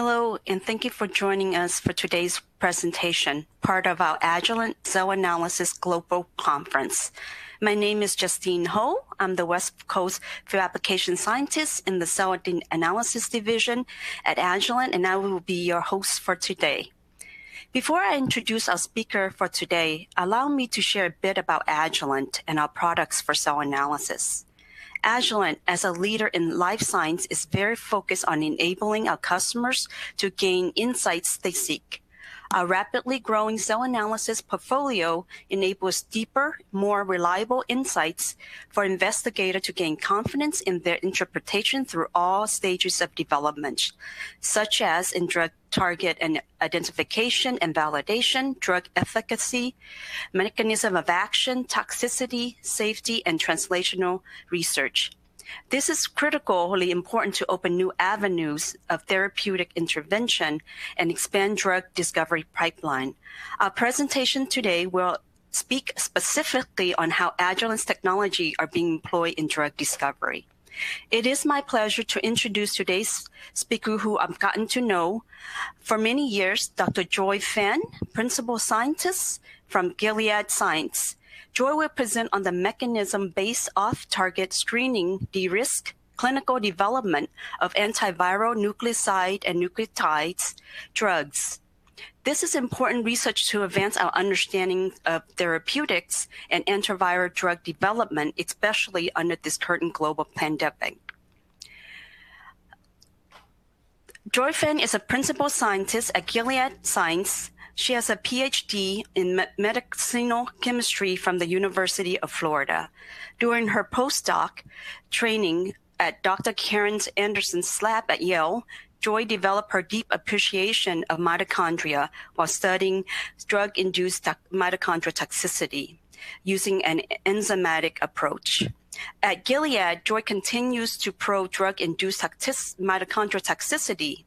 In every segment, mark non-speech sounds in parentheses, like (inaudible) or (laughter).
Hello, and thank you for joining us for today's presentation, part of our Agilent Cell Analysis Global Conference. My name is Justine Ho. I'm the West Coast Field Application Scientist in the Cell Analysis Division at Agilent, and I will be your host for today. Before I introduce our speaker for today, allow me to share a bit about Agilent and our products for cell analysis. Agilent, as a leader in life science, is very focused on enabling our customers to gain insights they seek. Our rapidly growing cell analysis portfolio enables deeper, more reliable insights for investigators to gain confidence in their interpretation through all stages of development, such as in drug target and identification and validation, drug efficacy, mechanism of action, toxicity, safety, and translational research. This is critically important to open new avenues of therapeutic intervention and expand drug discovery pipeline. Our presentation today will speak specifically on how Agilent's technology are being employed in drug discovery. It is my pleasure to introduce today's speaker who I've gotten to know for many years, Dr. Joy Fan, Principal Scientist from Gilead Science. Joy will present on the mechanism-based off-target screening de-risk clinical development of antiviral nucleoside and nucleotides drugs. This is important research to advance our understanding of therapeutics and antiviral drug development, especially under this current global pandemic. Joy Fan is a principal scientist at Gilead Science she has a PhD in medicinal chemistry from the University of Florida. During her postdoc training at Dr. Karen Anderson's lab at Yale, Joy developed her deep appreciation of mitochondria while studying drug induced mitochondrial toxicity using an enzymatic approach. At Gilead, Joy continues to probe drug induced mitochondrial toxicity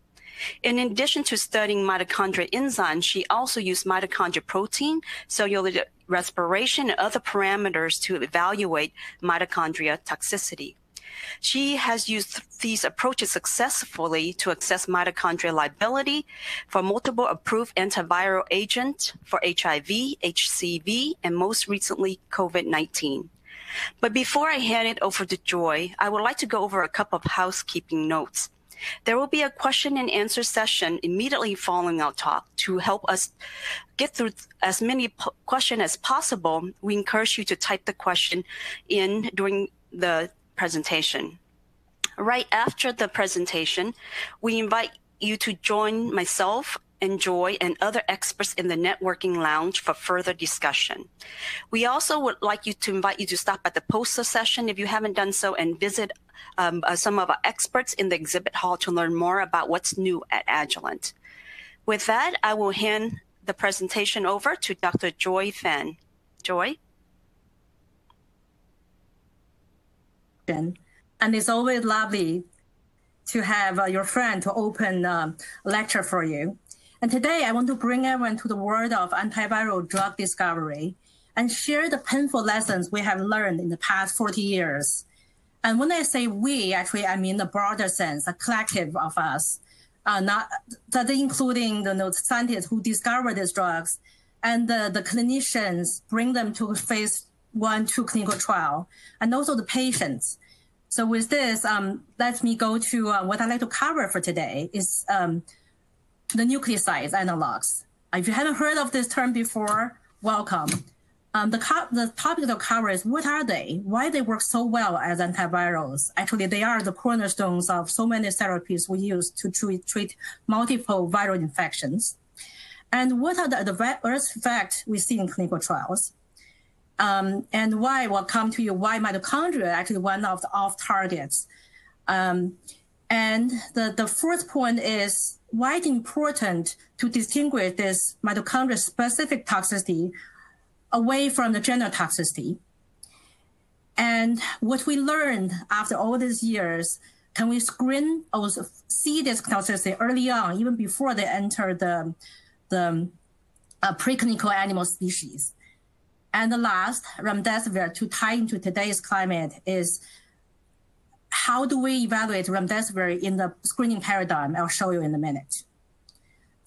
in addition to studying mitochondrial enzymes, she also used mitochondrial protein, cellular respiration, and other parameters to evaluate mitochondria toxicity. She has used these approaches successfully to assess mitochondrial liability for multiple approved antiviral agents for HIV, HCV, and most recently COVID 19. But before I hand it over to Joy, I would like to go over a couple of housekeeping notes. There will be a question and answer session immediately following our talk to help us get through as many questions as possible. We encourage you to type the question in during the presentation. Right after the presentation, we invite you to join myself and Joy and other experts in the networking lounge for further discussion. We also would like you to invite you to stop at the poster session if you haven't done so and visit um, uh, some of our experts in the exhibit hall to learn more about what's new at Agilent. With that, I will hand the presentation over to Dr. Joy Fan. Joy? And it's always lovely to have uh, your friend to open uh, a lecture for you. And today I want to bring everyone to the world of antiviral drug discovery and share the painful lessons we have learned in the past 40 years. And when I say we, actually, I mean the broader sense, a collective of us, uh, not that including the you know, scientists who discover these drugs and the, the clinicians bring them to phase one, two clinical trial, and also the patients. So with this, um, let me go to uh, what I'd like to cover for today is um, the nucleosides analogs. If you haven't heard of this term before, welcome. Um, the, the topic to cover is what are they? Why they work so well as antivirals? Actually, they are the cornerstones of so many therapies we use to treat, treat multiple viral infections. And what are the adverse effects we see in clinical trials? Um, and why, we'll come to you, why mitochondria actually one of the off targets. Um, and the, the fourth point is why it's important to distinguish this mitochondrial specific toxicity away from the general toxicity. And what we learned after all these years, can we screen or see this toxicity early on, even before they enter the, the uh, preclinical animal species? And the last, remdesivir, to tie into today's climate, is how do we evaluate remdesivir in the screening paradigm? I'll show you in a minute.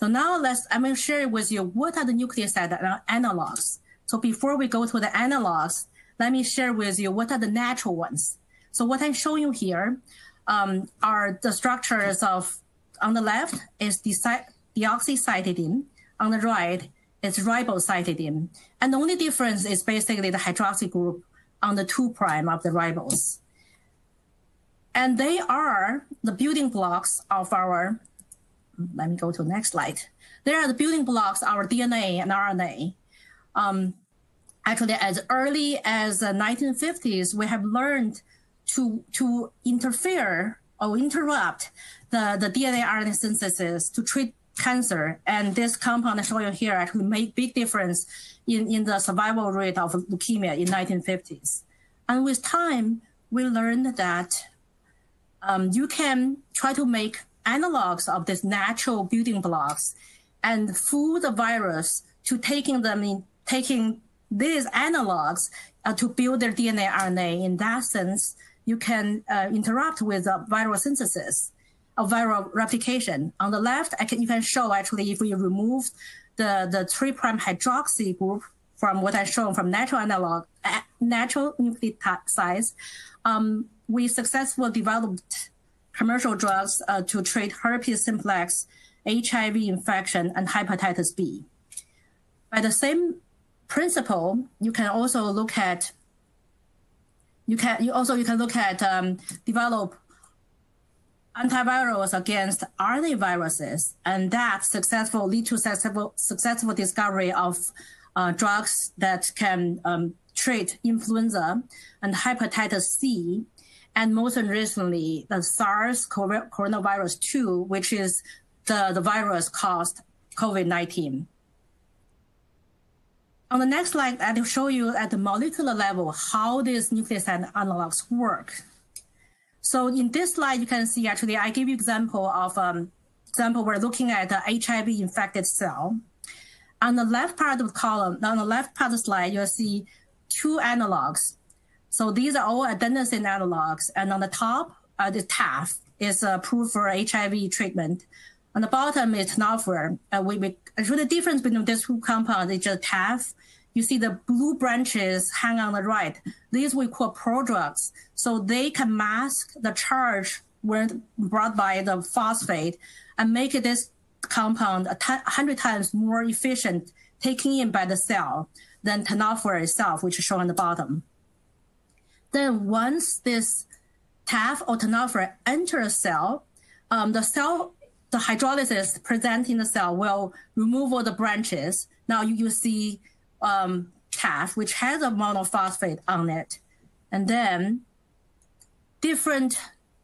So now let's, I'm going to share with you what are the nucleoside analogs. So before we go to the analogs, let me share with you what are the natural ones. So what I'm showing you here um, are the structures of, on the left is deoxycytidine, on the right is riboscytidine. And the only difference is basically the hydroxy group on the two prime of the ribose. And they are the building blocks of our, let me go to the next slide. They are the building blocks our DNA and RNA. Um, actually, as early as the 1950s, we have learned to, to interfere or interrupt the, the DNA RNA synthesis to treat cancer. And this compound I show you here actually made big difference in, in the survival rate of leukemia in 1950s. And with time, we learned that um, you can try to make analogs of these natural building blocks and fool the virus to taking them in, taking these analogs uh, to build their DNA RNA. In that sense, you can uh, interrupt with uh, viral synthesis of viral replication. On the left, I can, you can show actually if we remove the, the 3' hydroxy group from what I shown from natural analog, natural nucleotides, um, we successfully developed commercial drugs uh, to treat herpes simplex, HIV infection, and hepatitis B. By the same principle, you can also look at you can you also you can look at um, develop antivirals against RNA viruses, and that successful lead to successful successful discovery of uh, drugs that can um, treat influenza and hepatitis C, and most recently the SARS coronavirus 2, which is the, the virus caused COVID-19. On the next slide, I'll show you at the molecular level how these nucleoside analogs work. So in this slide, you can see actually I give you example of um, example we're looking at the HIV infected cell. On the left part of the column, on the left part of the slide, you'll see two analogs. So these are all adenosine analogs. And on the top, uh, the TAF is approved for HIV treatment. On the bottom is tenofovir. Uh, we, actually the difference between these two compounds is just TAF. You see the blue branches hang on the right. These we call prodrugs. So they can mask the charge when brought by the phosphate and make this compound a 100 times more efficient taking in by the cell than tenofovir itself, which is shown on the bottom. Then once this TAF or tenofovir enter a cell, um, the cell, the hydrolysis present in the cell will remove all the branches. Now you, you see um, TAF, which has a monophosphate on it. And then different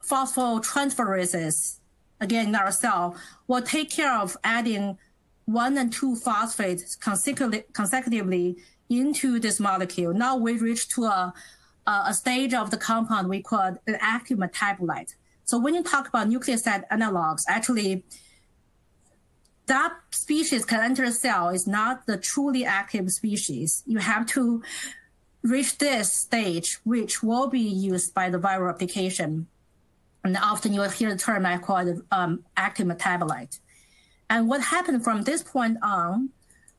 phosphorotransferases, again, in our cell, will take care of adding one and two phosphates consecutively into this molecule. Now we reach to a, a stage of the compound we call an active metabolite. So when you talk about nucleoside analogs, actually that species can enter a cell is not the truly active species. You have to reach this stage, which will be used by the viral replication. And often you'll hear the term I call it um, active metabolite. And what happened from this point on,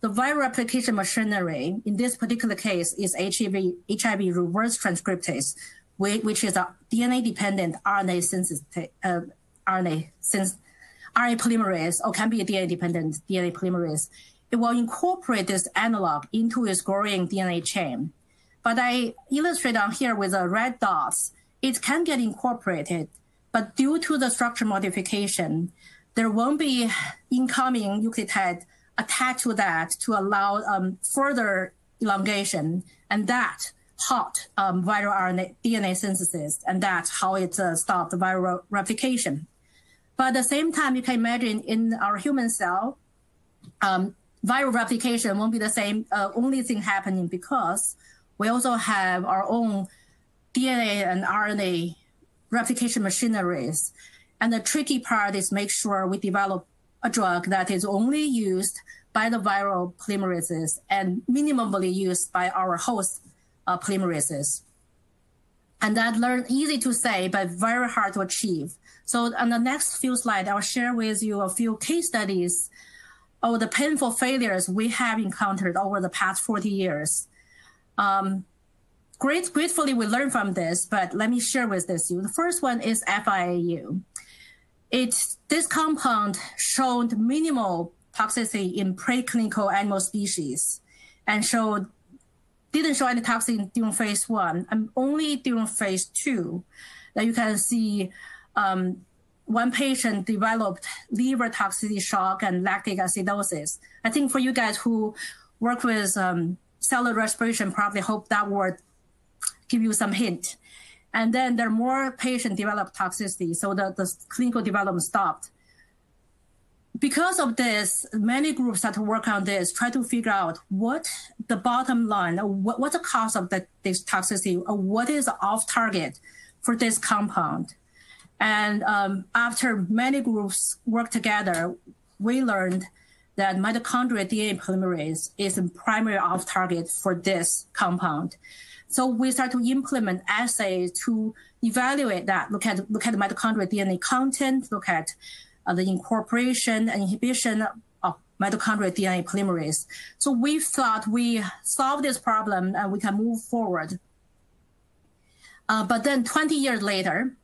the viral replication machinery in this particular case is HIV, HIV reverse transcriptase, which is a DNA-dependent RNA synthesis, uh, RNA synthesis RNA polymerase or can be a DNA dependent DNA polymerase, it will incorporate this analog into its growing DNA chain. But I illustrate on here with the red dots, it can get incorporated, but due to the structure modification, there won't be incoming nucleotide attached to that to allow um, further elongation, and that halt um, viral RNA DNA synthesis, and that's how it uh, stops the viral replication. But at the same time, you can imagine in our human cell, um, viral replication won't be the same uh, only thing happening because we also have our own DNA and RNA replication machineries. And the tricky part is make sure we develop a drug that is only used by the viral polymerases and minimally used by our host uh, polymerases. And that learn easy to say, but very hard to achieve. So on the next few slides, I'll share with you a few case studies of the painful failures we have encountered over the past 40 years. Um, great, gratefully, we learned from this, but let me share with this you. The first one is FIAU. It, this compound showed minimal toxicity in preclinical animal species and showed didn't show any toxicity during phase one, and only during phase two that you can see um, one patient developed liver toxicity shock and lactic acidosis. I think for you guys who work with um, cellular respiration, probably hope that would give you some hint. And then there are more patient developed toxicity, so the, the clinical development stopped because of this, many groups that work on this, try to figure out what the bottom line, what, what's the cause of the, this toxicity, or what is off target for this compound. And um, after many groups work together, we learned that mitochondrial DNA polymerase is a primary off target for this compound. So we start to implement assays to evaluate that, look at look at the mitochondrial DNA content, look at uh, the incorporation and inhibition of mitochondrial DNA polymerase. So we thought we solved this problem and we can move forward. Uh, but then 20 years later,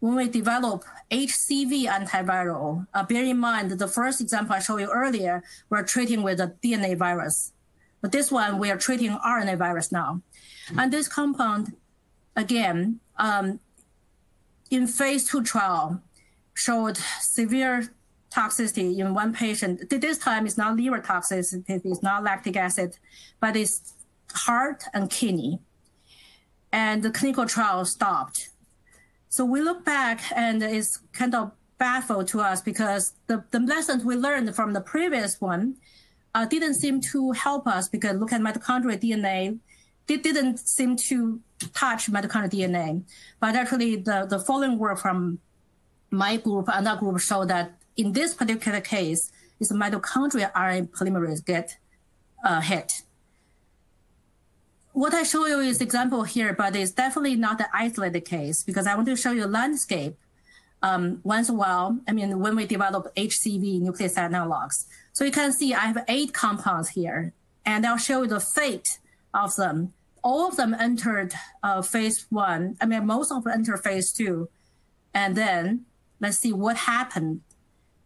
when we develop HCV antiviral, uh, bear in mind the first example I showed you earlier, we're treating with a DNA virus. But this one, we are treating RNA virus now. And this compound, again, um, in phase two trial, showed severe toxicity in one patient. This time it's not liver toxicity, it's not lactic acid, but it's heart and kidney. And the clinical trial stopped. So we look back and it's kind of baffled to us because the, the lessons we learned from the previous one uh, didn't seem to help us because look at mitochondrial DNA, it didn't seem to touch mitochondrial DNA. But actually the, the following work from my group and that group show that in this particular case, it's mitochondrial RNA polymerase get uh, hit. What I show you is example here, but it's definitely not an isolated case because I want to show you a landscape um, once in a while. I mean, when we develop HCV nucleoside analogs. So you can see I have eight compounds here, and I'll show you the fate of them. All of them entered uh, phase one. I mean, most of them entered phase two. And then let's see what happened.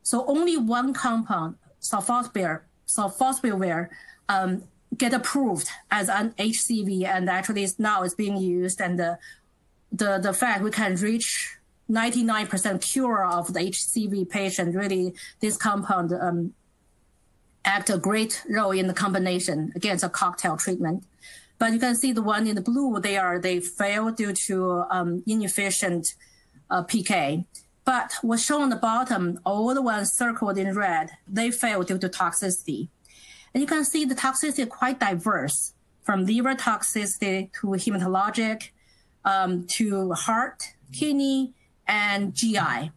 So only one compound, sulfosphere, sulfosphere, um, get approved as an HCV, and actually now it's being used. And the the the fact we can reach 99% cure of the HCV patient, really this compound um, act a great role in the combination against a cocktail treatment. But you can see the one in the blue, they are they fail due to um, inefficient uh, PK. But what's shown on the bottom, all the ones circled in red, they fail due to toxicity. And you can see the toxicity quite diverse from liver toxicity to hematologic um, to heart, kidney, and GI.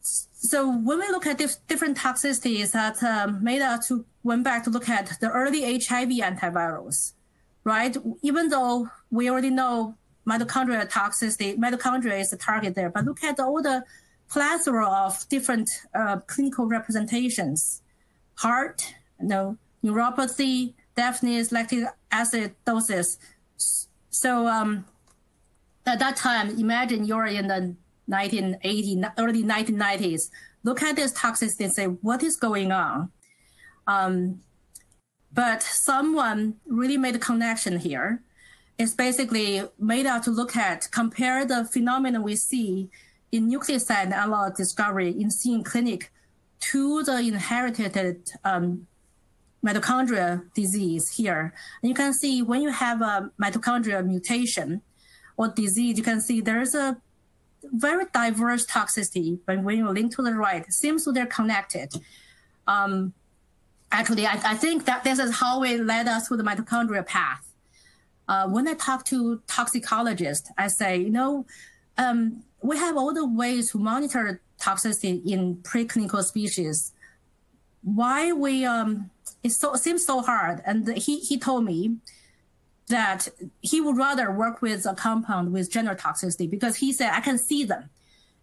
So when we look at dif different toxicities that um, made us to went back to look at the early HIV antivirals, right? Even though we already know mitochondrial toxicity, mitochondria is the target there. But look at all the plethora of different uh, clinical representations. Heart, you know, neuropathy, deafness, lactic acidosis. So um, at that time, imagine you're in the 1980, early 1990s. Look at this toxicity and say, what is going on? Um, but someone really made a connection here. It's basically made out to look at, compare the phenomenon we see in nucleoside analog discovery in seeing clinic to the inherited um, mitochondria disease here. And you can see when you have a mitochondrial mutation or disease, you can see there's a very diverse toxicity, but when you link to the right, seems to they're connected. Um, actually, I, I, think that this is how it led us to the mitochondrial path uh, when I talk to toxicologists, I say, you know, um, we have all the ways to monitor toxicity in preclinical species. Why we um, it so seems so hard? And he he told me that he would rather work with a compound with general toxicity because he said, I can see them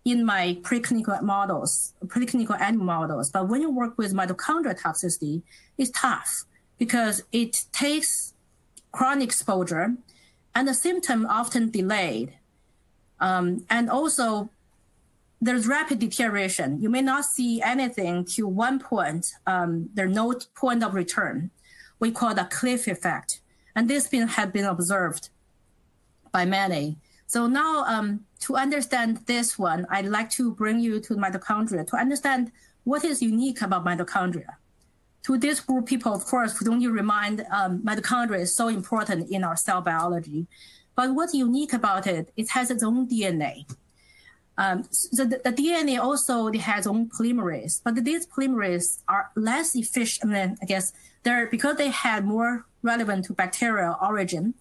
in my preclinical models, preclinical animal models. But when you work with mitochondrial toxicity, it's tough because it takes chronic exposure and the symptom often delayed. Um, and also there's rapid deterioration. You may not see anything to one point. Um, there's no point of return. We call the cliff effect. And this been, has been observed by many. So now um, to understand this one, I'd like to bring you to mitochondria to understand what is unique about mitochondria. To this group of people, of course, don't you remind um, mitochondria is so important in our cell biology. But what's unique about it, it has its own DNA. Um, so the, the, DNA also has own polymerase, but these polymerase are less efficient. I, I guess they're because they had more relevant to bacterial origin.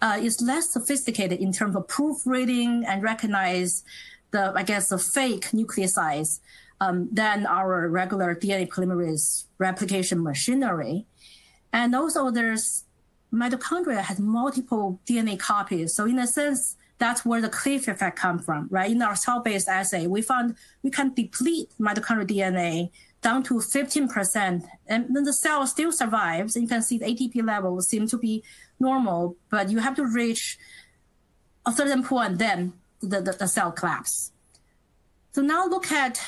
Uh, is less sophisticated in terms of proofreading and recognize the, I guess, the fake nucleosides um, than our regular DNA polymerase replication machinery. And also there's mitochondria has multiple DNA copies. So in a sense, that's where the cliff effect comes from, right? In our cell-based assay, we found we can deplete mitochondrial DNA down to 15%, and then the cell still survives. You can see the ATP levels seem to be normal, but you have to reach a certain point, then the, the, the cell collapse. So now look at,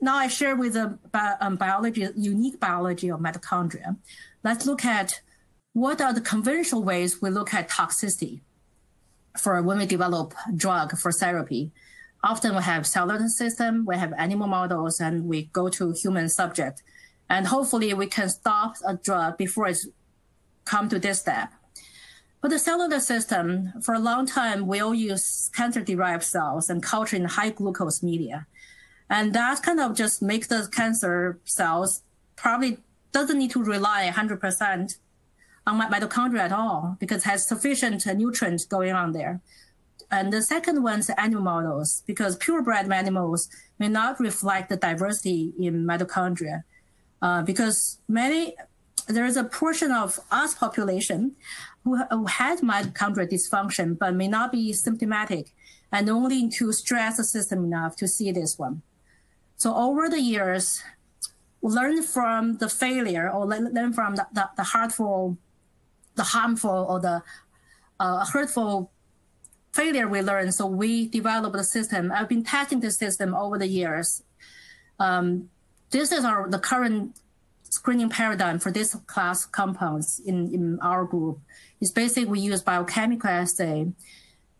now I share with the um, biology, unique biology of mitochondria. Let's look at what are the conventional ways we look at toxicity for when we develop drug for therapy. Often we have cellular system, we have animal models, and we go to human subject. And hopefully we can stop a drug before it's come to this step. But the cellular system, for a long time, we all use cancer-derived cells and culture in high glucose media. And that kind of just makes the cancer cells probably doesn't need to rely 100% on mitochondria at all because it has sufficient nutrients going on there. And the second one is animal models because purebred animals may not reflect the diversity in mitochondria uh, because many there is a portion of us population who, who had mitochondrial dysfunction but may not be symptomatic and only to stress the system enough to see this one. So over the years, learn from the failure or learn from the, the, the hurtful the harmful or the uh, hurtful failure we learned. So we developed the system. I've been testing the system over the years. Um, this is our the current screening paradigm for this class compounds in, in our group. It's basically we use biochemical assay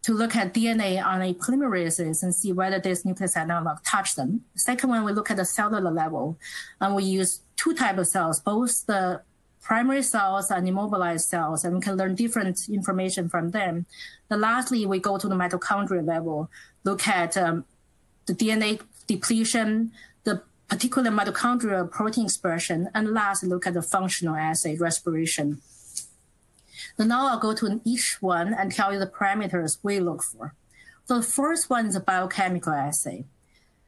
to look at DNA RNA polymerases and see whether this nucleoside analog touch them. Second one, we look at the cellular level, and we use two types of cells, both the primary cells and immobilized cells, and we can learn different information from them. Then lastly, we go to the mitochondria level, look at um, the DNA depletion, the particular mitochondrial protein expression, and last, look at the functional assay, respiration. So now I'll go to each one and tell you the parameters we look for. So the first one is a biochemical assay.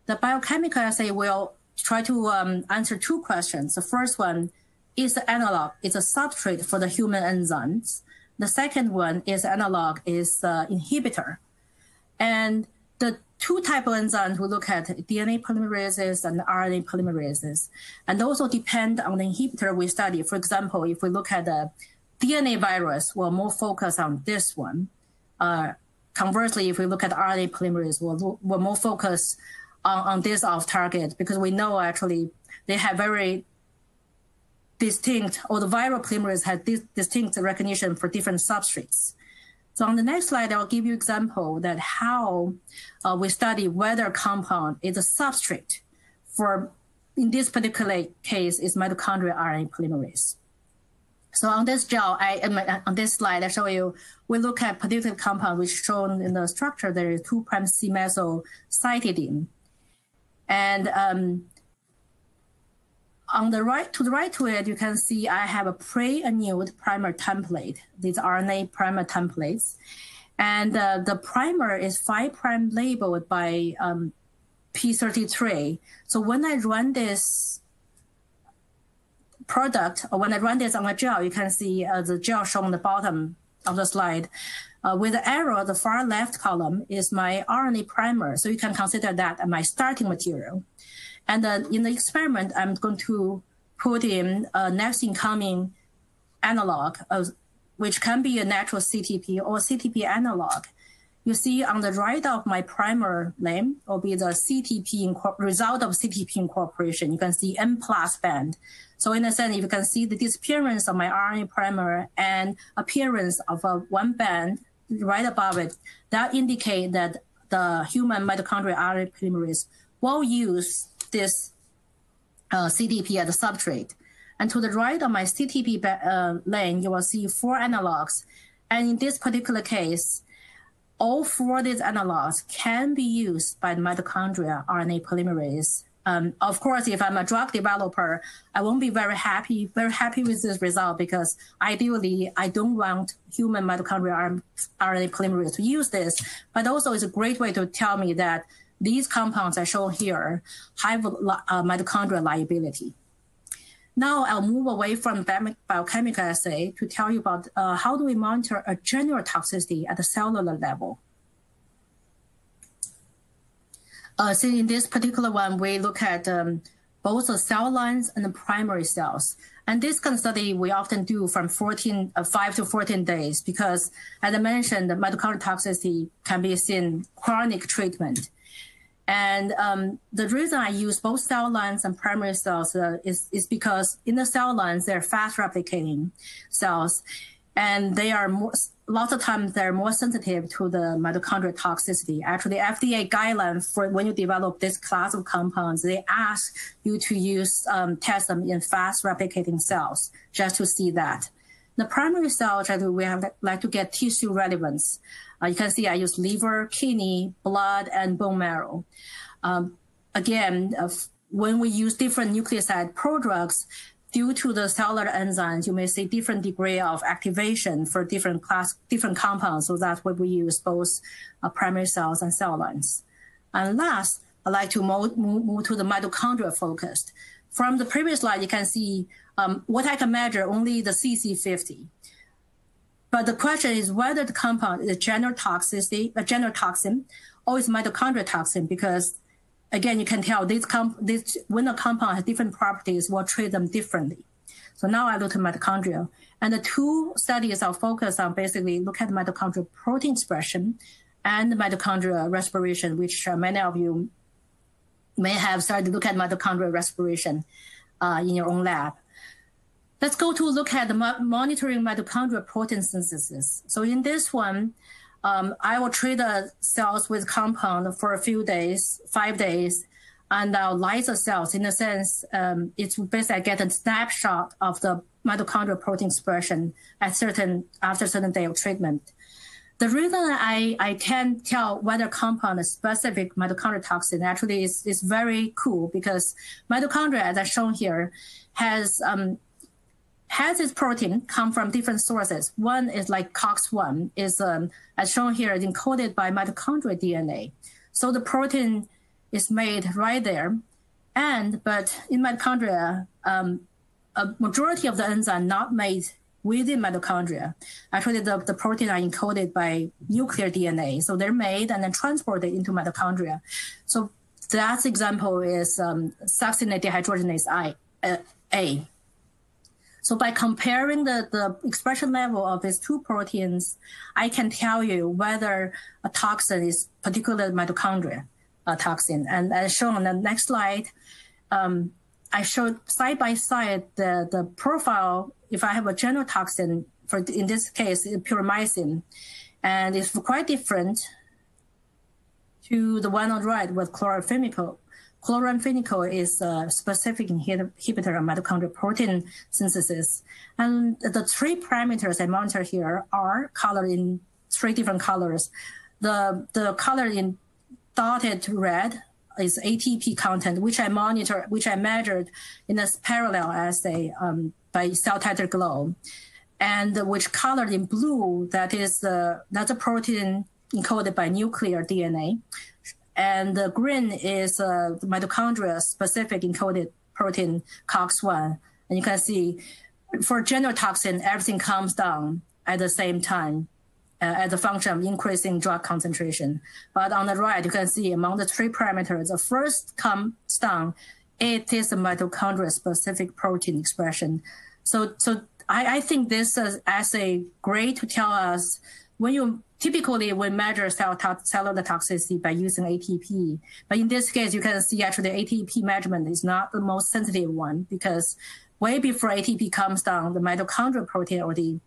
The biochemical assay will try to um, answer two questions. The first one, is the analog, it's a substrate for the human enzymes. The second one is analog is the inhibitor. And the two type of enzymes we look at DNA polymerases and RNA polymerases, and also depend on the inhibitor we study. For example, if we look at the DNA virus, we'll more focus on this one. Uh, conversely, if we look at RNA polymerase, we'll, we'll more focus on, on this off target because we know actually they have very distinct, or the viral polymerase has dis distinct recognition for different substrates. So on the next slide, I'll give you example that how uh, we study whether compound is a substrate for, in this particular case, is mitochondrial RNA polymerase. So on this gel, I on this slide, I show you, we look at particular compound which shown in the structure, there is 2'-C-methyl cytidine. And um, on the right, to the right to it, you can see I have a pre-annealed primer template, these RNA primer templates. And uh, the primer is 5' prime labeled by um, P33. So when I run this product, or when I run this on a gel, you can see uh, the gel shown on the bottom of the slide. Uh, with the arrow, the far left column is my RNA primer. So you can consider that my starting material. And then in the experiment, I'm going to put in a next incoming analog, of, which can be a natural CTP or CTP analog. You see on the right of my primer lane will be the CTP result of CTP incorporation. You can see N plus band. So in a sense, if you can see the disappearance of my RNA primer and appearance of a one band right above it, that indicate that the human mitochondrial RNA polymerase will use this uh, CTP as a substrate. And to the right of my CTP uh, lane, you will see four analogs. And in this particular case, all four of these analogs can be used by the mitochondria RNA polymerase. Um, of course, if I'm a drug developer, I won't be very happy, very happy with this result because ideally I don't want human mitochondrial RNA polymerase to use this. But also, it's a great way to tell me that these compounds I show here have uh, mitochondrial liability. Now I'll move away from biochemical assay to tell you about uh, how do we monitor a general toxicity at the cellular level. Uh, so in this particular one, we look at um, both the cell lines and the primary cells. And this kind of study we often do from 14, uh, 5 to 14 days because, as I mentioned, the mitochondrial toxicity can be seen chronic treatment. And um, the reason I use both cell lines and primary cells uh, is, is because in the cell lines, they're fast replicating cells and they are more, lots of times they're more sensitive to the mitochondrial toxicity. Actually, FDA guidelines for when you develop this class of compounds, they ask you to use, um, test them in fast replicating cells just to see that. The primary cells, we have like to get tissue relevance. Uh, you can see I use liver, kidney, blood, and bone marrow. Um, again, uh, when we use different nucleoside prodrugs, due to the cellular enzymes, you may see different degree of activation for different class, different compounds. So that's why we use both uh, primary cells and cell lines. And last, I'd like to move, move to the mitochondria focused. From the previous slide, you can see um, what I can measure only the CC50. But the question is whether the compound is a general toxicity, a general toxin, or is mitochondrial toxin, because again, you can tell this, comp- this when a compound has different properties, we'll treat them differently. So now I look at mitochondria. And the two studies are focused on basically look at mitochondrial protein expression and mitochondrial respiration, which uh, many of you may have started to look at mitochondrial respiration uh, in your own lab. Let's go to look at the monitoring mitochondrial protein synthesis. So in this one, um, I will treat the cells with compound for a few days, five days, and I'll lyse the cells. In a sense, um, it's basically I get a snapshot of the mitochondrial protein expression at certain after certain day of treatment. The reason I, I can tell whether compound is specific mitochondrial toxin actually is, is very cool because mitochondria, as I shown here, has um, has its protein come from different sources. One is like COX-1 is, um, as shown here, is encoded by mitochondrial DNA. So the protein is made right there. And, but in mitochondria, um, a majority of the enzyme not made within mitochondria. Actually, the, the protein are encoded by nuclear DNA. So they're made and then transported into mitochondria. So that example is um, succinate dehydrogenase I, uh, A. So by comparing the, the expression level of these two proteins, I can tell you whether a toxin is particular mitochondria uh, toxin. And as shown on the next slide, um, I showed side by side the, the profile. If I have a general toxin, for in this case, pyrimycin, and it's quite different to the one on the right with chloramphenicol Chloramphenicol is a specific inhibitor of mitochondrial protein synthesis. And the three parameters I monitor here are colored in three different colors. The, the color in dotted red is ATP content, which I monitor, which I measured in a parallel assay um, by cell titer glow. And which colored in blue, that is uh, that's a protein encoded by nuclear DNA and the green is a mitochondria specific encoded protein COX1. And you can see for general toxin, everything comes down at the same time uh, as a function of increasing drug concentration. But on the right, you can see among the three parameters, the first comes down, it is a mitochondrial specific protein expression. So, so I, I think this is as a great to tell us when you typically we measure cell to- cellular toxicity by using ATP. But in this case, you can see actually the ATP measurement is not the most sensitive one because way before ATP comes down, the mitochondrial protein already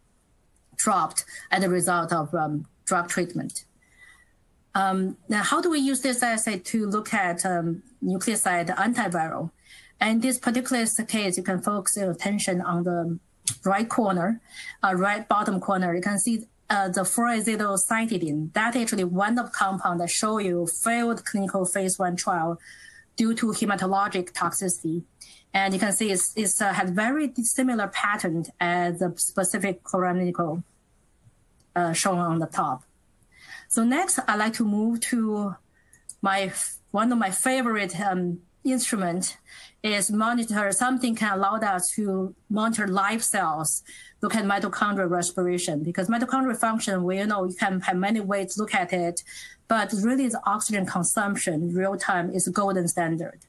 dropped as a result of um, drug treatment. Um, now, how do we use this assay to look at um, nucleoside antiviral? And in this particular case, you can focus your attention on the right corner, uh, right bottom corner. You can see uh, the furosemide That actually one of compound that show you failed clinical phase one trial due to hematologic toxicity. And you can see it's, it's uh, has very similar pattern as the specific chloraminical uh, shown on the top. So next, I'd like to move to my one of my favorite um, instrument is monitor something can allow us to monitor live cells, look at mitochondrial respiration because mitochondrial function, we know you can have many ways to look at it, but really the oxygen consumption real time is a golden standard.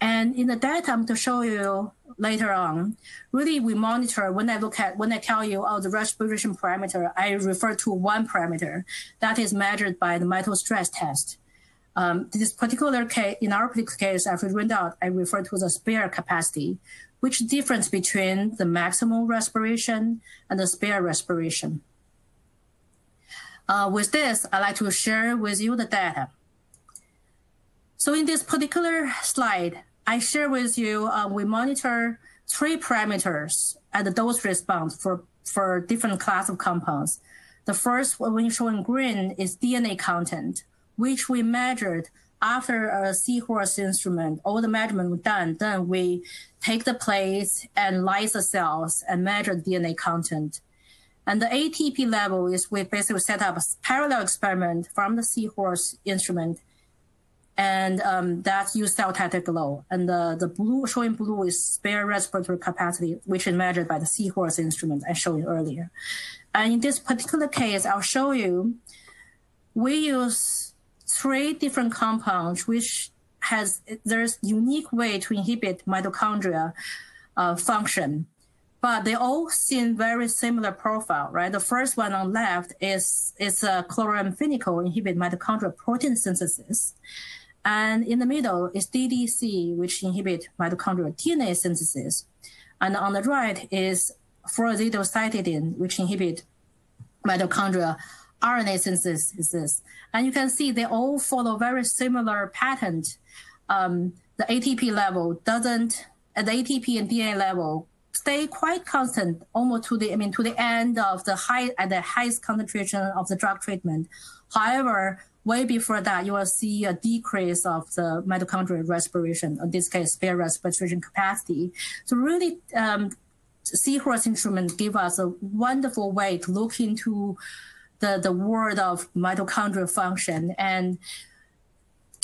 And in the data I'm to show you later on, really we monitor when I look at, when I tell you, oh, the respiration parameter, I refer to one parameter that is measured by the mito stress test. Um, this particular case, in our particular case, after out, I refer to the spare capacity, which difference between the maximal respiration and the spare respiration. Uh, with this, I'd like to share with you the data. So in this particular slide, I share with you, uh, we monitor three parameters at the dose response for, for different class of compounds. The first when showing green is DNA content, which we measured after a seahorse instrument. All the measurement was done. Then we take the plates and lyse the cells and measure DNA content. And the ATP level is we basically set up a parallel experiment from the seahorse instrument and um, that's use cell titer glow. And the, the blue showing blue is spare respiratory capacity, which is measured by the seahorse instrument I showed you earlier. And in this particular case, I'll show you, we use three different compounds, which has, there's unique way to inhibit mitochondria uh, function but they all seem very similar profile, right? The first one on left is is a chloramphenicol inhibit mitochondrial protein synthesis. And in the middle is DDC, which inhibit mitochondrial DNA synthesis. And on the right is furosemide, which inhibit mitochondrial RNA synthesis. And you can see they all follow very similar pattern. Um, the ATP level doesn't, at the ATP and DNA level, stay quite constant almost to the, I mean, to the end of the high, at the highest concentration of the drug treatment. However, way before that, you will see a decrease of the mitochondrial respiration, in this case, spare respiration capacity. So really, um, Seahorse instrument give us a wonderful way to look into the, the world of mitochondrial function and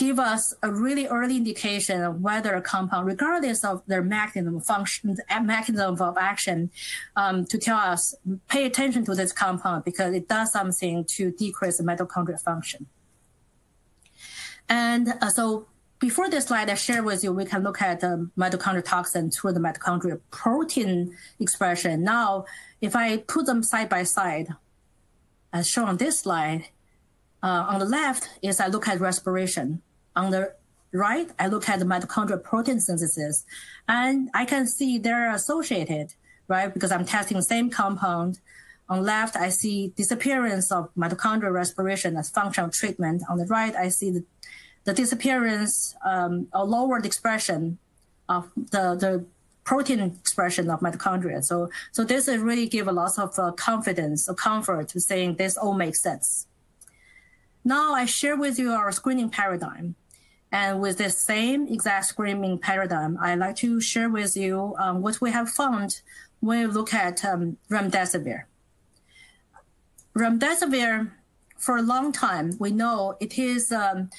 give us a really early indication of whether a compound, regardless of their mechanism of function, mechanism of action, um, to tell us pay attention to this compound because it does something to decrease the mitochondrial function. And uh, so before this slide I share with you, we can look at the mitochondrial toxin through the mitochondrial protein expression. Now, if I put them side by side, as shown on this slide, uh, on the left is I look at respiration. On the right, I look at the mitochondrial protein synthesis, and I can see they're associated, right? Because I'm testing the same compound. On left, I see disappearance of mitochondrial respiration as functional treatment. On the right, I see the the disappearance um, or lowered expression of the, the protein expression of mitochondria. So, so this really give a lot of uh, confidence or comfort to saying this all makes sense. Now I share with you our screening paradigm. And with this same exact screening paradigm, I'd like to share with you um, what we have found when we look at um, remdesivir. Remdesivir, for a long time, we know it is um,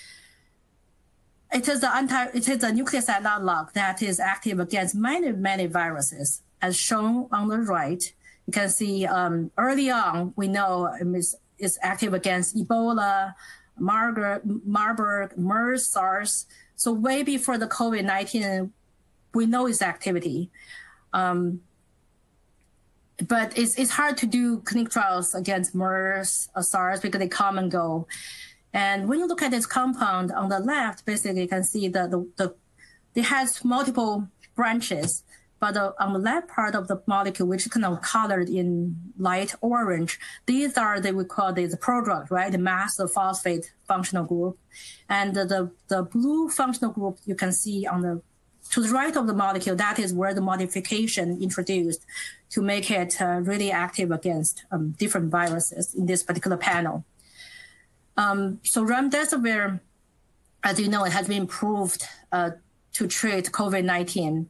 it is the anti, it is a nucleoside analog that is active against many, many viruses, as shown on the right. You can see um, early on, we know it's, it's active against Ebola, Marburg, Marburg, MERS, SARS. So way before the COVID-19, we know its activity. Um, but it's, it's hard to do clinical trials against MERS or SARS because they come and go. And when you look at this compound on the left, basically you can see that the, the, it has multiple branches, but the, on the left part of the molecule, which is kind of colored in light orange, these are the we call these prodrug, right? The mass of phosphate functional group. And the, the, the blue functional group you can see on the to the right of the molecule, that is where the modification introduced to make it uh, really active against um, different viruses in this particular panel. Um, so remdesivir, as you know, it has been approved uh, to treat COVID-19.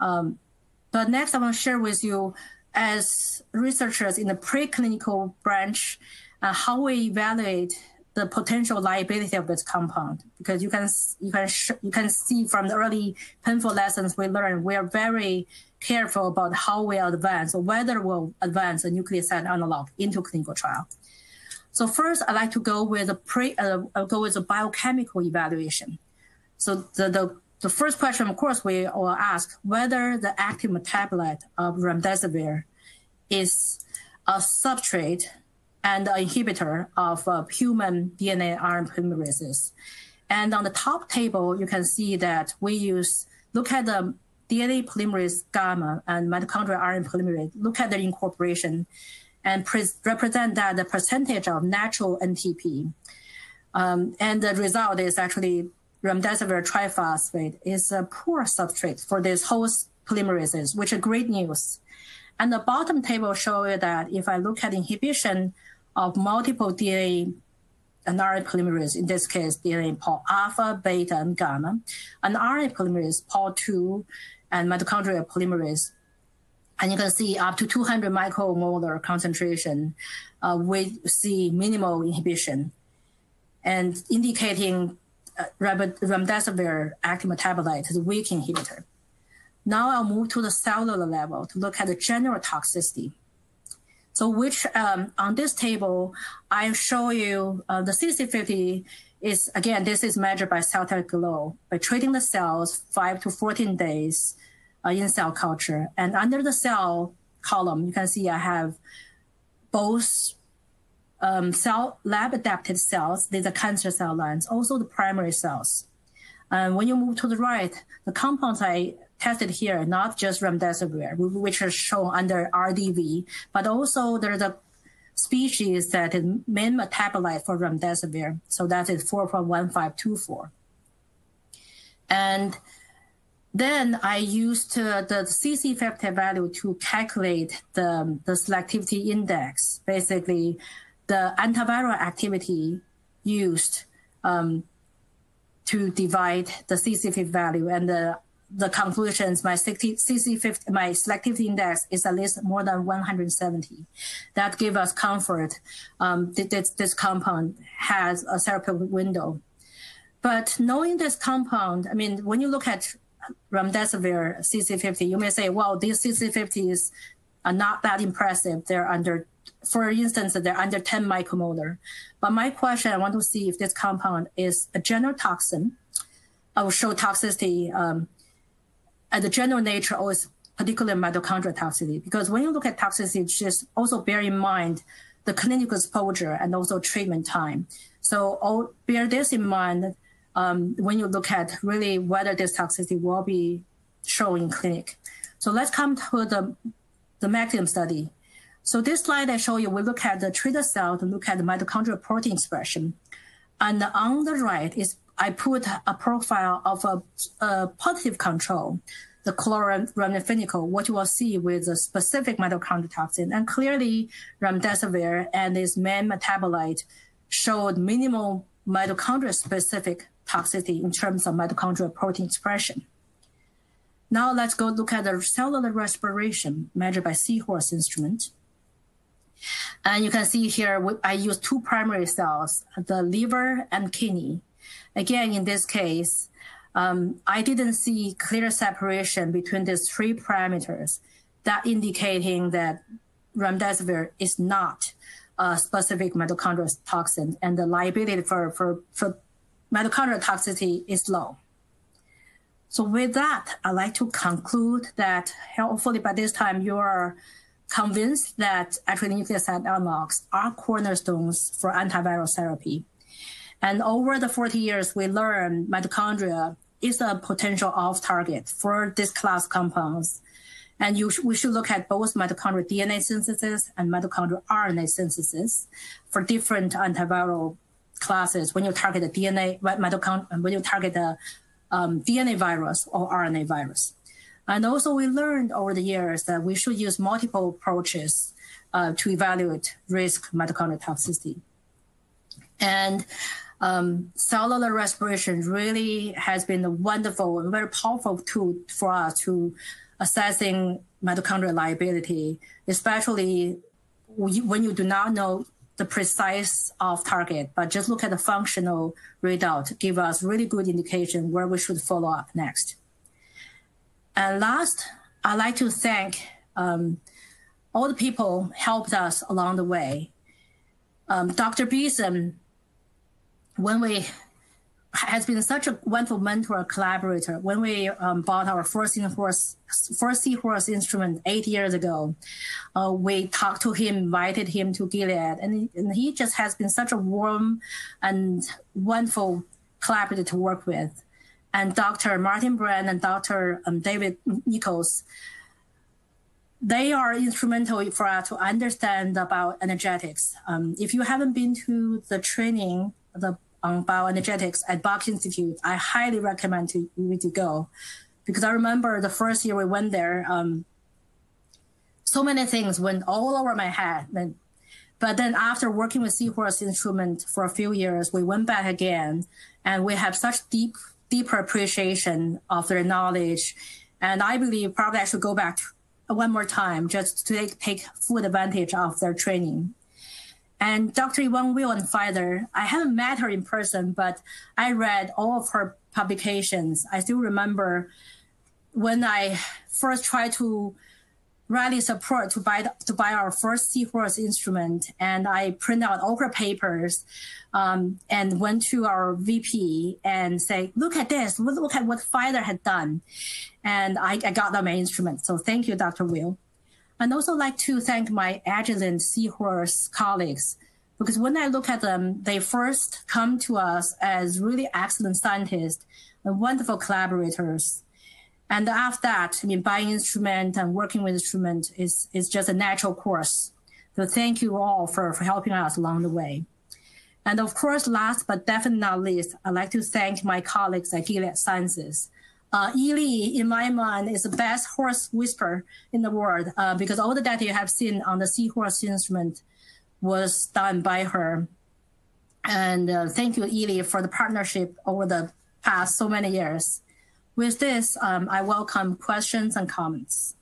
Um, but next, I want to share with you, as researchers in the preclinical branch, uh, how we evaluate the potential liability of this compound because you can you can you can see from the early painful lessons we learned we are very careful about how we advance or whether we'll advance a nucleoside analog into clinical trial. So first, I'd like to go with a pre, uh, go with a biochemical evaluation. So the, the, the first question, of course, we will ask whether the active metabolite of remdesivir is a substrate and an inhibitor of uh, human DNA RNA polymerases. And on the top table, you can see that we use, look at the DNA polymerase gamma and mitochondrial RNA polymerase, look at the incorporation and represent that the percentage of natural NTP. Um, and the result is actually remdesivir triphosphate is a poor substrate for these host polymerases, which is great news. And the bottom table shows you that if I look at inhibition of multiple DNA and RNA polymerase, in this case, DNA Pol alpha, beta, and gamma, and RNA polymerase, Pol2, and mitochondrial polymerase, and you can see up to 200 micromolar concentration, uh, we see minimal inhibition and indicating uh, remdesivir active metabolite is a weak inhibitor. Now I'll move to the cellular level to look at the general toxicity. So which um, on this table, I show you uh, the CC50 is, again, this is measured by cell-type glow by treating the cells five to 14 days uh, in cell culture. And under the cell column, you can see I have both um, cell lab adapted cells, these are cancer cell lines, also the primary cells. And when you move to the right, the compounds I tested here, not just remdesivir, which are shown under RDV, but also there's a species that is main metabolite for remdesivir. So that is 4.1524. And then I used uh, the CC50 value to calculate the, the selectivity index, basically the antiviral activity used um, to divide the CC50 value and the the conclusions, my CC50, my selectivity index is at least more than 170. That give us comfort. Um, this, this compound has a therapeutic window. But knowing this compound, I mean, when you look at remdesivir CC50, you may say, well, these CC50s are not that impressive. They're under, for instance, they're under 10 micromolar. But my question, I want to see if this compound is a general toxin. I will show toxicity um, at the general nature or is particular mitochondrial toxicity. Because when you look at toxicity, just also bear in mind the clinical exposure and also treatment time. So all, bear this in mind um, when you look at really whether this toxicity will be shown in clinic. So let's come to the, the mechanism study. So this slide I show you, we look at the treated cell to look at the mitochondrial protein expression. And on the right is I put a profile of a, a positive control, the chloramfenicol, what you will see with a specific mitochondrial toxin. And clearly remdesivir and its main metabolite showed minimal mitochondrial specific toxicity in terms of mitochondrial protein expression. Now let's go look at the cellular respiration measured by Seahorse instrument. And you can see here, I use two primary cells, the liver and kidney. Again, in this case, um, I didn't see clear separation between these three parameters that indicating that remdesivir is not a specific mitochondrial toxin, and the liability for, for, for mitochondrial toxicity is low. So with that, I'd like to conclude that hopefully by this time you are convinced that actually nucleoside analogs are cornerstones for antiviral therapy. And over the 40 years, we learned mitochondria is a potential off target for this class compounds. And you, we should look at both mitochondrial DNA synthesis and mitochondrial RNA synthesis for different antiviral classes when you target the DNA, mitochondria, when you target the um, DNA virus or RNA virus. And also we learned over the years that we should use multiple approaches uh, to evaluate risk mitochondrial toxicity. And um, cellular respiration really has been a wonderful and very powerful tool for us to assessing mitochondrial liability, especially when you do not know the precise off target, but just look at the functional readout, give us really good indication where we should follow up next. And last, I'd like to thank um, all the people helped us along the way. Um, Dr. Beeson, when we has been such a wonderful mentor collaborator. When we um, bought our first seahorse, first seahorse instrument eight years ago, uh, we talked to him, invited him to Gilead, and he, and he just has been such a warm and wonderful collaborator to work with. And Dr. Martin Brand and Dr. Um, David Nichols, they are instrumental for us to understand about energetics. Um, if you haven't been to the training, the on bioenergetics at Bach Institute, I highly recommend to you to go, because I remember the first year we went there, um, so many things went all over my head. And, but then after working with Seahorse Instrument for a few years, we went back again, and we have such deep, deeper appreciation of their knowledge. And I believe probably I should go back one more time just to take, take full advantage of their training. And Dr. Yvonne Weil and I haven't met her in person, but I read all of her publications. I still remember when I first tried to rally support to buy to buy our first Seahorse instrument, and I print out all her papers, um, and went to our VP and say, "Look at this! Look at what Pfizer had done," and I, I got them my instrument. So thank you, Dr. Weil. I'd also like to thank my Agilent Seahorse colleagues because when I look at them, they first come to us as really excellent scientists and wonderful collaborators. And after that, I mean, buying instrument and working with instrument is, is just a natural course. So thank you all for, for helping us along the way. And of course, last but definitely not least, I'd like to thank my colleagues at Gilead Sciences uh, Eli, in my mind, is the best horse whisperer in the world uh, because all the data you have seen on the seahorse instrument was done by her. And uh, thank you, Eli, for the partnership over the past so many years. With this, um, I welcome questions and comments.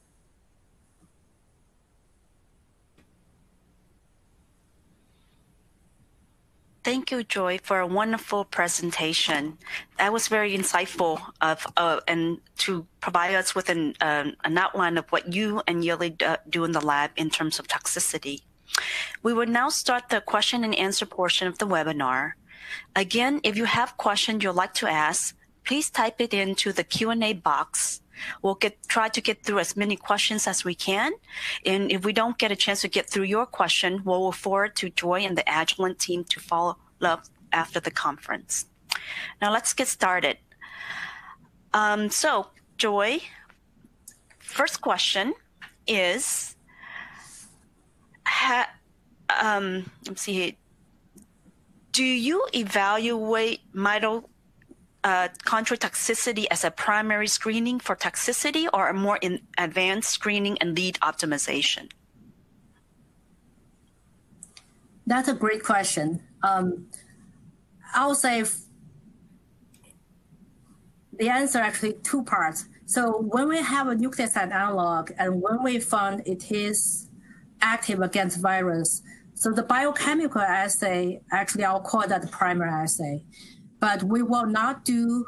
Thank you, Joy, for a wonderful presentation. That was very insightful of uh, and to provide us with an, um, an outline of what you and Yili do in the lab in terms of toxicity. We will now start the question and answer portion of the webinar. Again, if you have questions you'd like to ask, please type it into the Q&A box We'll get try to get through as many questions as we can. And if we don't get a chance to get through your question, we'll forward to Joy and the Agilent team to follow up after the conference. Now let's get started. Um, so, Joy, first question is, ha, um, let's see, do you evaluate mito uh, toxicity as a primary screening for toxicity or a more in advanced screening and lead optimization? That's a great question. Um, I'll say the answer actually two parts. So when we have a nucleoside analog and when we found it is active against virus, so the biochemical assay, actually I'll call that the primary assay but we will not do,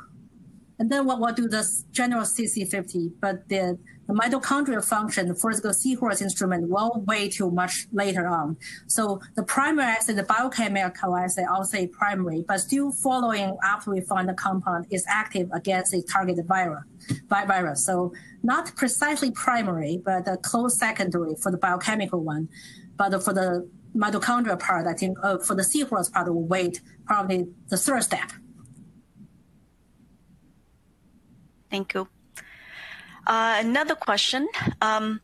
and then we'll, we'll do the general CC50, but the the mitochondrial function for the seahorse instrument will wait till much later on. So the primary assay, the biochemical assay, I'll say primary, but still following after we find the compound is active against the targeted virus. By virus. So not precisely primary, but a close secondary for the biochemical one. But for the mitochondrial part, I think uh, for the seahorse part, we'll wait probably the third step. Thank you. Uh, another question, um,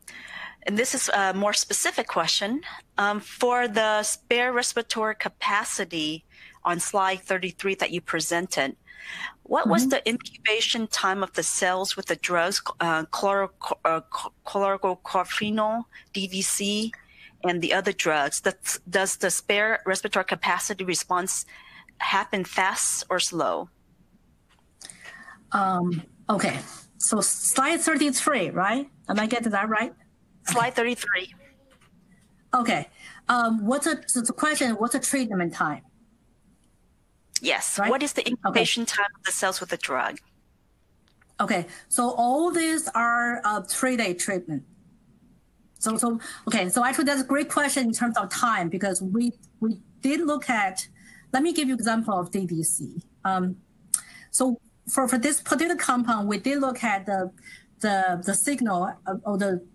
and this is a more specific question. Um, for the spare respiratory capacity on slide 33 that you presented, what mm-hmm. was the incubation time of the cells with the drugs, uh, uh, chlorochloroquine, DDC, and the other drugs? Does, does the spare respiratory capacity response happen fast or slow? Um, okay. So slide 33, right? Am I getting that right? Slide 33. Okay. Um, what's a, so the question, what's the treatment time? Yes. Right? What is the incubation time of the cells with the drug? Okay. So all these are uh, three-day treatment. So, so okay. So actually, that's a great question in terms of time because we we did look at. Let me give you example of DDC. Um, so for, for this particular compound, we did look at the the, the signal uh, or the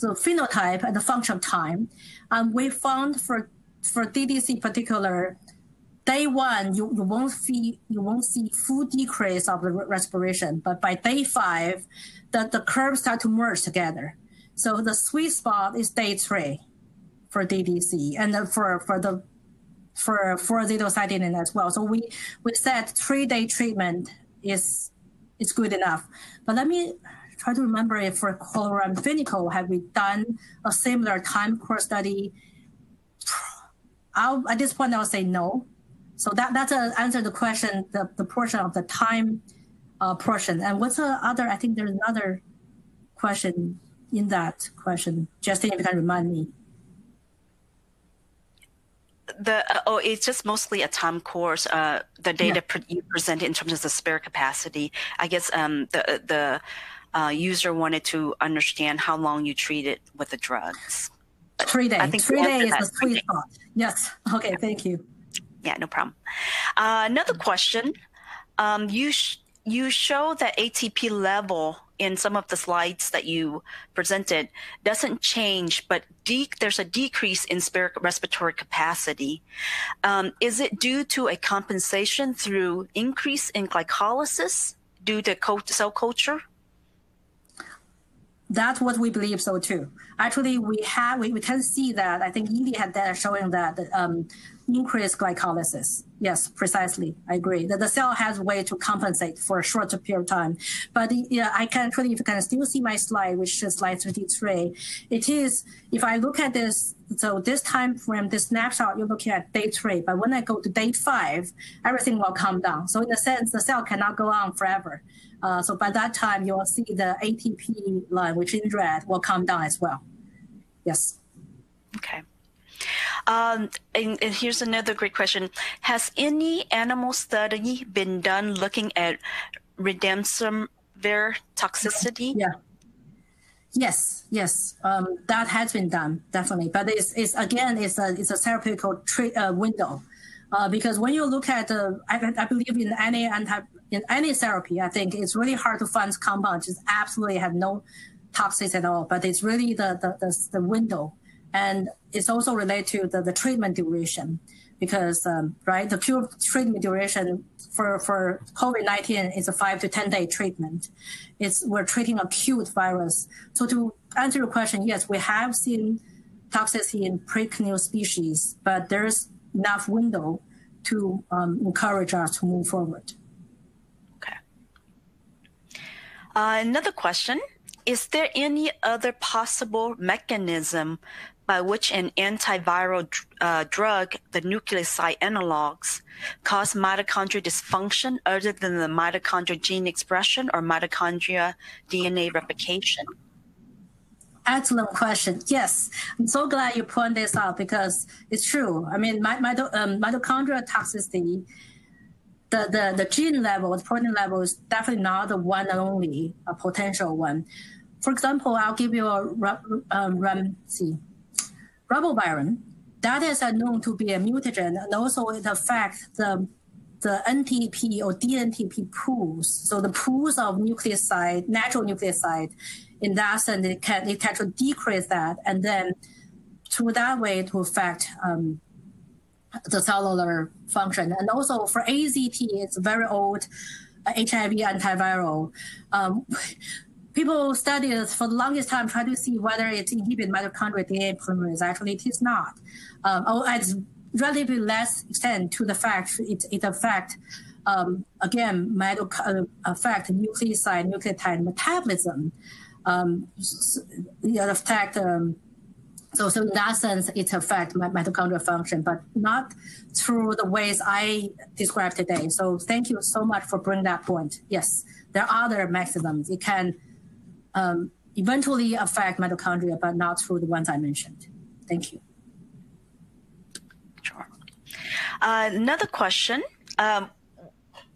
the phenotype and the function of time. And we found for for DDC particular, day one you, you won't see you won't see full decrease of the respiration, but by day five, the, the curves start to merge together. So the sweet spot is day three for DDC, and for for the for for azacitidine as well. So we we set three day treatment is is good enough. But let me try to remember if for chloramphenicol have we done a similar time course study? I'll, at this point, I'll say no. So that that's a answer the question, the, the portion of the time uh, portion. And what's the other? I think there's another question in that question. Justin, if you can remind me the uh, oh, it's just mostly a time course. Uh, the data yeah. pre- you presented in terms of the spare capacity. I guess um, the the uh, user wanted to understand how long you treated with the drugs. Three days. I think three days is the sweet spot. Yes. (laughs) Okay. Yeah. Thank you. Yeah. No problem. Uh, another question. Um, you sh- you show that ATP level in some of the slides that you presented doesn't change, but there's a decrease in respiratory capacity. Um, is it due to a compensation through increase in glycolysis due to cell culture? That's what we believe so too. Actually, we have we, we can see that. I think India had data showing that um, increased glycolysis. Yes, precisely. I agree that the cell has a way to compensate for a shorter period of time. But yeah, I can actually, if you can still see my slide, which is slide 33, it is, if I look at this, so this time frame, this snapshot, you're looking at day three. But when I go to day five, everything will come down. So in a sense, the cell cannot go on forever. Uh, so by that time, you will see the ATP line, which in red, will come down as well. Yes. Okay. Um, and, and, here's another great question. Has any animal study been done looking at remdesivir toxicity? Yeah. Yes, yes, um, that has been done definitely, but it's, it's again it's a it's a therapeutic uh, window, uh, because when you look at uh, I, I believe in any anti in any therapy, I think it's really hard to find compounds just absolutely have no toxicity at all, but it's really the the, the, the window and it's also related to the, the treatment duration because, um, right, the pure treatment duration for, for COVID-19 is a five to 10 day treatment. It's, we're treating acute virus. So to answer your question, yes, we have seen toxicity in preclinical species, but there's enough window to um, encourage us to move forward. Okay. Uh, another question. Is there any other possible mechanism by which an antiviral uh, drug, the nucleoside analogs, cause mitochondrial dysfunction other than the mitochondrial gene expression or mitochondria DNA replication? Excellent question. Yes, I'm so glad you point this out because it's true. I mean, um, mitochondrial toxicity, the, the, the gene level, the protein level is definitely not the one and only a potential one for example, I'll give you a um, ram, see, ribavirin. That is known to be a mutagen, and also it affects the the NTP or dNTP pools. So the pools of nucleoside, natural nucleoside, in that sense, it can it can decrease that, and then through that way to affect um, the cellular function. And also for AZT, it's very old HIV antiviral. Um, people studied it for the longest time, trying to see whether it inhibits mitochondrial DNA polymerase. Actually, it is not. Um, oh, it's relatively less extent to the fact it, it affect um, again mitoc- uh, affect nucleoside nucleotide metabolism. Um, it affect um, so, so in that sense, it affects mitochondrial function, but not through the ways I described today. So thank you so much for bringing that point. Yes, there are other mechanisms. It can um, eventually affect mitochondria, but not through the ones I mentioned. Thank you. Sure. Uh, another question. Um,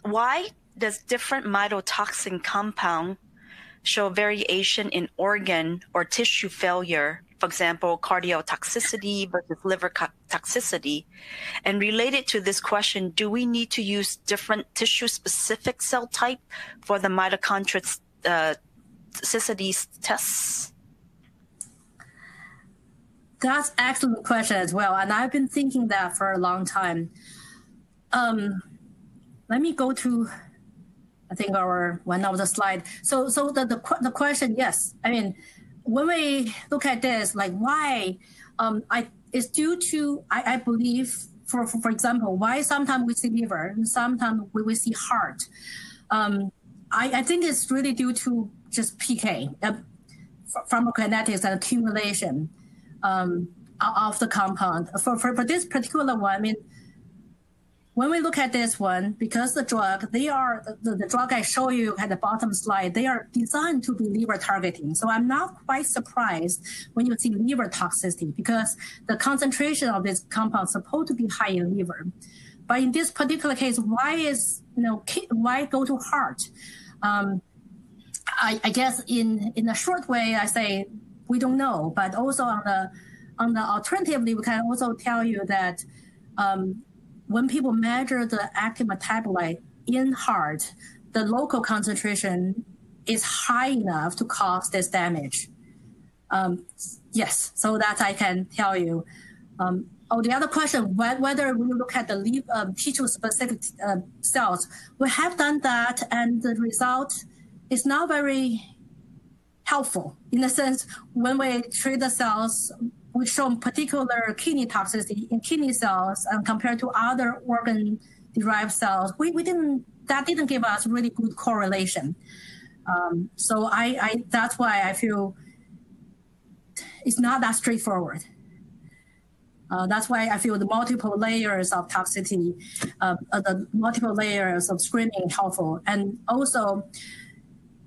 why does different mitotoxin compound show variation in organ or tissue failure for example, cardiotoxicity versus liver toxicity. And related to this question, do we need to use different tissue specific cell type for the mitochondria uh, toxicity tests? That's excellent question as well, and I've been thinking that for a long time. Um, let me go to, I think our one of the slide. So, so the, the the question, yes, I mean, when we look at this, like why, um, I it's due to I, I believe for, for, for example why sometimes we see liver and sometimes we, we see heart. Um, I, I think it's really due to just PK, uh, pharmacokinetics and accumulation um, of the compound. For, for, for this particular one, I mean, when we look at this one, because the drug, they are the, the drug I show you at the bottom slide, they are designed to be liver targeting. So I'm not quite surprised when you see liver toxicity because the concentration of this compound is supposed to be high in liver. But in this particular case, why is you know why go to heart? Um, I, I, guess in in a short way, I say we don't know. But also on the on the alternatively, we can also tell you that um, when people measure the active metabolite in heart, the local concentration is high enough to cause this damage. Um, yes, so that I can tell you. Um, oh, the other question, whether we look at the um, tissue-specific uh, cells, we have done that, and the result is not very helpful in the sense when we treat the cells we show particular kidney toxicity in kidney cells um, compared to other organ derived cells. We, we didn't that didn't give us really good correlation. Um, so I, I that's why I feel it's not that straightforward. Uh, that's why I feel the multiple layers of toxicity, uh, the multiple layers of screening helpful. And also,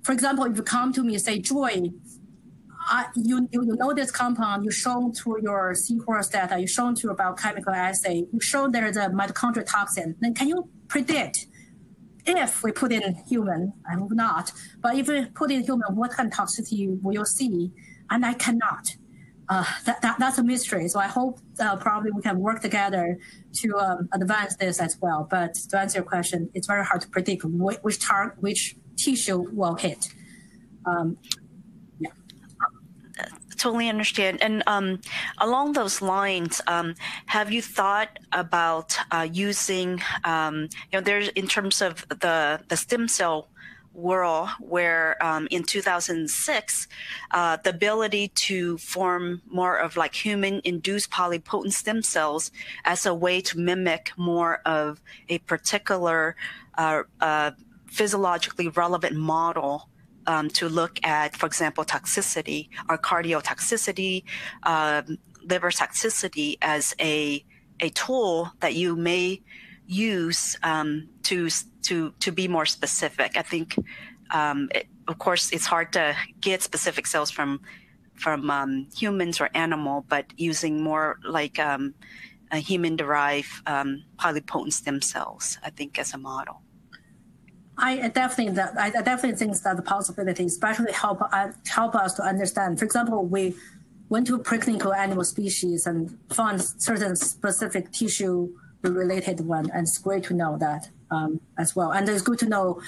for example, if you come to me and say, Joy, I, you, you know this compound, you shown through your sequence data, you shown through biochemical assay, you show there's a mitochondrial toxin. Then can you predict if we put in human, I hope not, but if we put in human, what kind of toxicity will you see? And I cannot. Uh, that, that, that's a mystery. So I hope uh, probably we can work together to um, advance this as well. But to answer your question, it's very hard to predict which, which, tar- which tissue will hit. Um, totally understand. And um, along those lines, um, have you thought about uh, using, um, you know, there's in terms of the the stem cell world, where um, in 2006, uh, the ability to form more of like human-induced polypotent stem cells as a way to mimic more of a particular uh, uh physiologically relevant model um, to look at, for example, toxicity or cardiotoxicity, um, liver toxicity as a a tool that you may use um, to to to be more specific. I think, um, it, of course, it's hard to get specific cells from from um, humans or animal, but using more like um, human derived polypotent stem cells, I think, as a model. I definitely that I definitely think that the possibility, especially help uh, help us to understand. For example, we went to preclinical animal species and found certain specific tissue related one, and it's great to know that um, as well. And it's good to know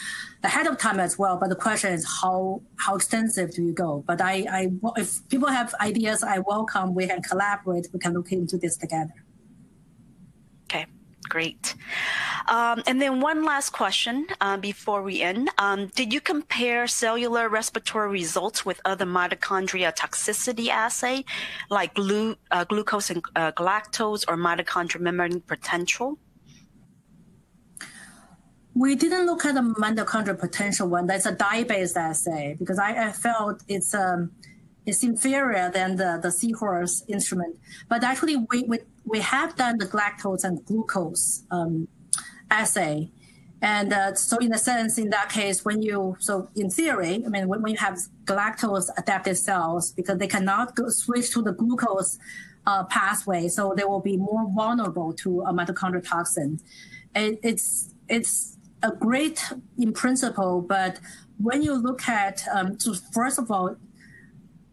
ahead of time as well. But the question is how how extensive do you go? But I, I if people have ideas, I welcome. We can collaborate. We can look into this together. Okay, great. Um, and then one last question uh, before we end. Um, did you compare cellular respiratory results with other mitochondria toxicity assay, like glu- uh, glucose and uh, galactose or mitochondrial membrane potential? We didn't look at the mitochondrial potential one. That's a dye-based assay because I, I felt it's um, it's inferior than the, the seahorse instrument. But actually, we, we, we have done the galactose and glucose um, assay. And uh, so, in a sense, in that case, when you, so in theory, I mean, when, when you have galactose adapted cells, because they cannot go, switch to the glucose uh, pathway, so they will be more vulnerable to a mitochondrial toxin. It, it's, it's a great in principle, but when you look at, um, so first of all,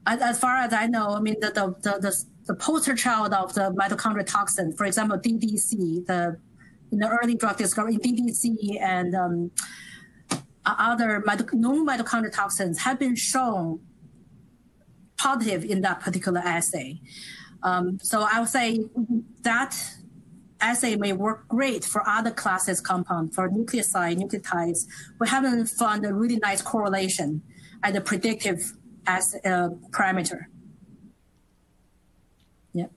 as, as, far as I know, I mean, the, the, the, the, the poster child of the mitochondrial toxin, for example, DDC, the in the early drug discovery, DDC and um, other known mitochondrial toxins have been shown positive in that particular assay. Um, so I would say that assay may work great for other classes compound, for nucleoside, nucleotides. We haven't found a really nice correlation as a predictive as a parameter. Yeah.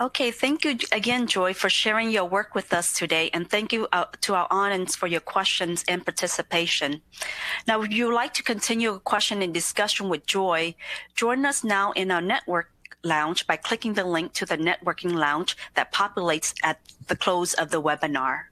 Okay, thank you again, Joy, for sharing your work with us today, and thank you uh, to our audience for your questions and participation. Now, if you would like to continue a question and discussion with Joy, join us now in our network lounge by clicking the link to the networking lounge that populates at the close of the webinar.